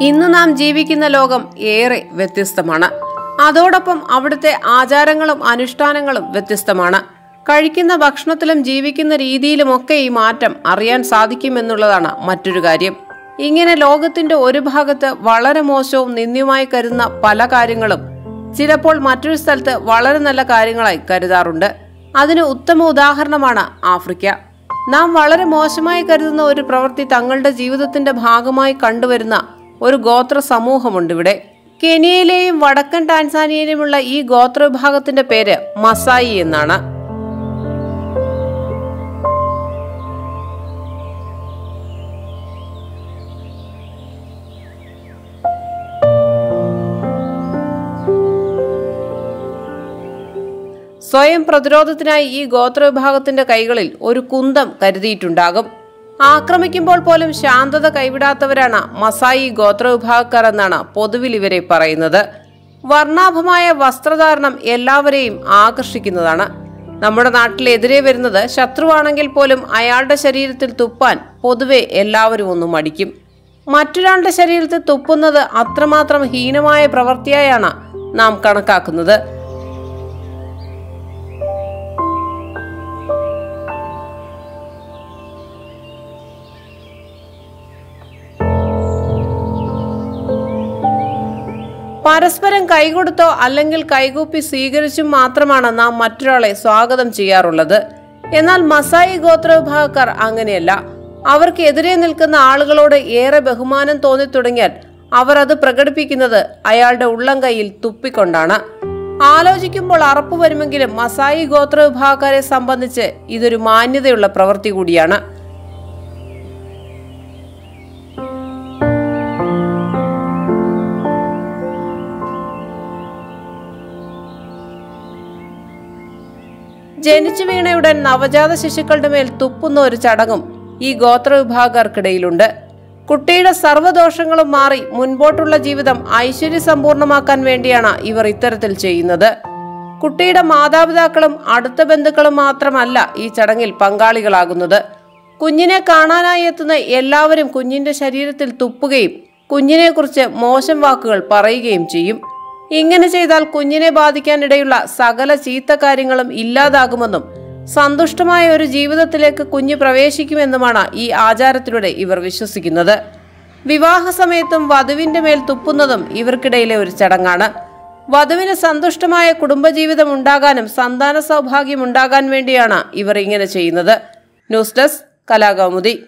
ഇന്ന് നാം ജീവിക്കുന്ന ലോകം ഏറെ വ്യത്യസ്തമാണ്. അതോടൊപ്പം അവിടുത്തെ ആചാരങ്ങളും അനുഷ്ഠാനങ്ങളും വ്യത്യസ്തമാണ്. കഴിക്കുന്ന ഭക്ഷണത്തിലും ജീവിക്കുന്ന രീതിയിലുമൊക്കെ ഈ മാറ്റം അറിയാൻ സാധിക്കുമെന്നുള്ളതാണ് മറ്റൊരു കാര്യം. ഇങ്ങനെ ലോകത്തിന്റെ ഒരു ഭാഗത്ത് വളരെ മോശവും നിന്ദ്യമായി കരുതുന്ന പല കാര്യങ്ങളും ചിലപ്പോൾ മറ്റൊരു സ്ഥലത്ത് വളരെ നല്ല കാര്യങ്ങളായി കരുതാറുണ്ട്. അതിന് ഉത്തമ ഉദാഹരണമാണ് ആഫ്രിക്ക. നാം വളരെ മോശമായി കരുതുന്ന ഒരു പ്രവൃത്തി തങ്ങളുടെ ജീവിതത്തിന്റെ ഭാഗമായി കണ്ടുവരുന്ന ഒരു ഗോത്ര സമൂഹമുണ്ട് ഇവിടെ. കെനിയയിലെയും വടക്കൻ ടാൻസാനിയയിലുമുള്ള ഈ ഗോത്ര വിഭാഗത്തിന്റെ പേര് മസായി എന്നാണ്. സ്വയം പ്രതിരോധത്തിനായി ഈ ഗോത്രവിഭാഗത്തിന്റെ കൈകളിൽ ഒരു കുന്തം കരുതിയിട്ടുണ്ടാകും. ആക്രമിക്കുമ്പോൾ പോലും ശാന്തത കൈവിടാത്തവരാണ് മസായി ഗോത്രവിഭാഗക്കാർ എന്നാണ് പൊതുവിൽ ഇവരെ പറയുന്നത്. വർണാഭമായ വസ്ത്രധാരണം എല്ലാവരെയും ആകർഷിക്കുന്നതാണ്. നമ്മുടെ നാട്ടിലെതിരെ വരുന്നത് ശത്രുവാണെങ്കിൽ പോലും അയാളുടെ ശരീരത്തിൽ തുപ്പാൻ പൊതുവെ എല്ലാവരും ഒന്നും മടിക്കും. മറ്റൊരാളുടെ ശരീരത്തിൽ തുപ്പുന്നത് അത്രമാത്രം ഹീനമായ പ്രവൃത്തിയായാണ് നാം കണക്കാക്കുന്നത്. പരസ്പരം കൈകൊടുത്തോ അല്ലെങ്കിൽ കൈകൂപ്പി സ്വീകരിച്ചും മാത്രമാണ് നാം മറ്റൊരാളെ സ്വാഗതം ചെയ്യാറുള്ളത്. എന്നാൽ മസായി ഗോത്ര വിഭാഗക്കാർ അങ്ങനെയല്ല. അവർക്ക് എതിരെ നിൽക്കുന്ന ആളുകളോട് ഏറെ ബഹുമാനം തോന്നി തുടങ്ങിയാൽ അവർ അത് പ്രകടിപ്പിക്കുന്നത് അയാളുടെ ഉള്ളം കൈയിൽ തുപ്പിക്കൊണ്ടാണ്. ആലോചിക്കുമ്പോൾ അറപ്പ് വരുമെങ്കിലും മസായി ഗോത്ര വിഭാഗക്കാരെ സംബന്ധിച്ച് ഇതൊരു മാന്യതയുള്ള പ്രവൃത്തി കൂടിയാണ്. ജനിച്ചു വീണയുടൻ നവജാത ശിശുക്കളുടെ മേൽ തുപ്പുന്ന ഒരു ചടങ്ങും ഈ ഗോത്രവിഭാഗക്കാർക്കിടയിലുണ്ട്. കുട്ടിയുടെ സർവദോഷങ്ങളും മാറി മുൻപോട്ടുള്ള ജീവിതം ഐശ്വര്യ സമ്പൂർണമാക്കാൻ വേണ്ടിയാണ് ഇവർ ഇത്തരത്തിൽ ചെയ്യുന്നത്. കുട്ടിയുടെ മാതാപിതാക്കളും അടുത്ത ബന്ധുക്കളും മാത്രമല്ല ഈ ചടങ്ങിൽ പങ്കാളികളാകുന്നത്. കുഞ്ഞിനെ കാണാനായി എത്തുന്ന എല്ലാവരും കുഞ്ഞിന്റെ ശരീരത്തിൽ തുപ്പുകയും കുഞ്ഞിനെക്കുറിച്ച് മോശം വാക്കുകൾ പറയുകയും ചെയ്യും. ഇങ്ങനെ ചെയ്താൽ കുഞ്ഞിനെ ബാധിക്കാനിടയുള്ള സകല ചീത്ത കാര്യങ്ങളും ഇല്ലാതാകുമെന്നും സന്തുഷ്ടമായ ഒരു ജീവിതത്തിലേക്ക് കുഞ്ഞ് പ്രവേശിക്കുമെന്നുമാണ് ഈ ആചാരത്തിലൂടെ ഇവർ വിശ്വസിക്കുന്നത്. വിവാഹ സമയത്തും വധുവിന്റെ മേൽ തുപ്പുന്നതും ഇവർക്കിടയിലെ ഒരു ചടങ്ങാണ്. വധുവിന് സന്തുഷ്ടമായ കുടുംബജീവിതം ഉണ്ടാകാനും സന്താന സൗഭാഗ്യം ഉണ്ടാകാൻ വേണ്ടിയാണ് ഇവർ ഇങ്ങനെ ചെയ്യുന്നത്. News desk Kalakaumudi.